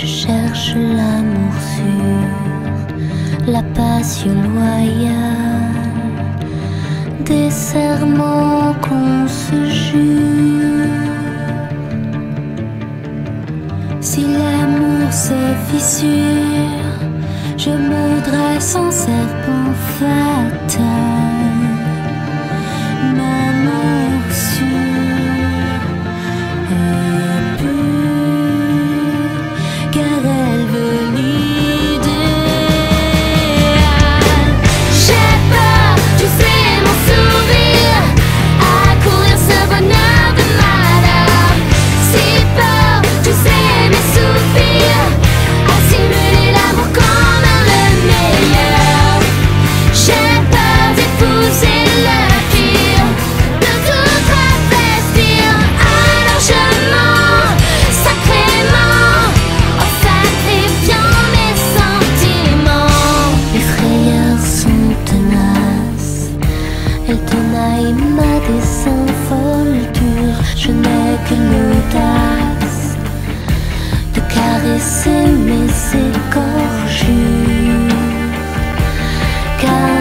je cherche l'amour sûr, la passion loyale, des serments qu'on se jure. Si l'amour se fissure, je me dresse en serpent fatal. laisser mes écorchures. Car